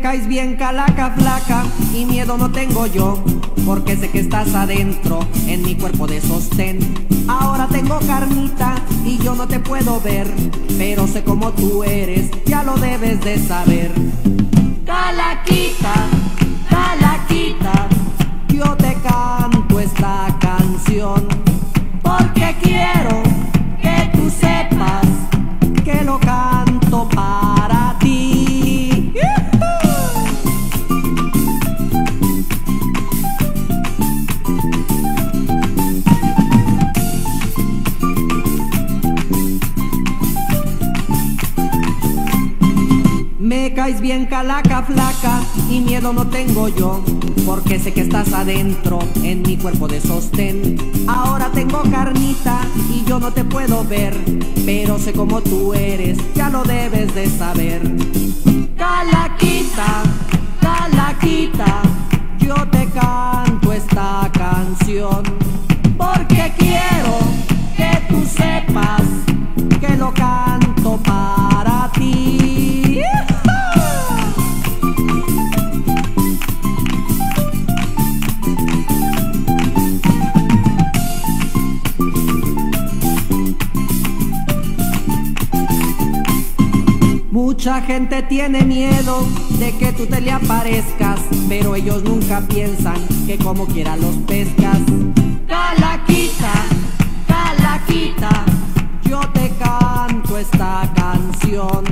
caes bien calaca flaca y miedo no tengo yo, porque sé que estás adentro en mi cuerpo de sostén. Ahora tengo carnita y yo no te puedo ver, pero sé cómo tú eres, ya lo debes de saber. Calaquita, Me caes bien calaca flaca y miedo no tengo yo, porque sé que estás adentro en mi cuerpo de sostén. Ahora tengo carnita y yo no te puedo ver, pero sé cómo tú eres, ya lo debes de saber. Calaquita, calaquita, yo te canto esta canción, Mucha gente tiene miedo de que tú te le aparezcas, pero ellos nunca piensan que como quiera los pescas. Calaquita, calaquita, yo te canto esta canción,